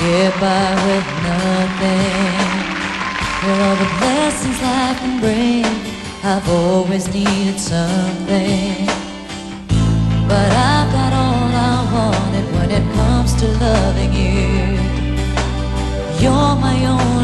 get by with nothing. For all the blessings life can bring, I've always needed something. But I've got all I wanted when it comes to loving you. You're my only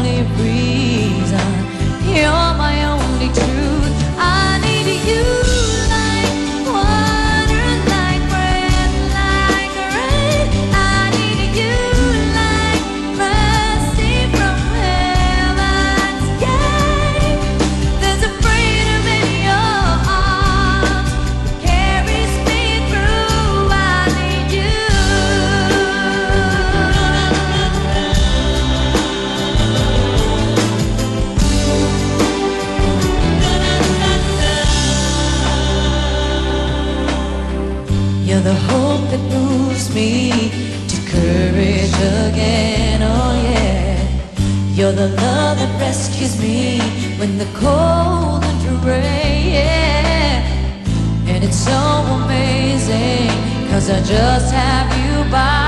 You're the hope that moves me to courage again, oh yeah. You're the love that rescues me when the cold winter rain, yeah. And it's so amazing, cause I just have you by